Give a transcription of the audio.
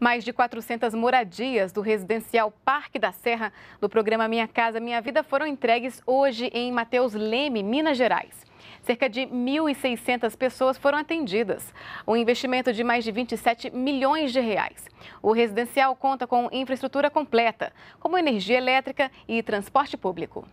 Mais de 400 moradias do residencial Parque da Serra do programa Minha Casa Minha Vida foram entregues hoje em Mateus Leme, Minas Gerais. Cerca de 1.600 pessoas foram atendidas. Um investimento de mais de 27 milhões de reais. O residencial conta com infraestrutura completa, como energia elétrica e transporte público.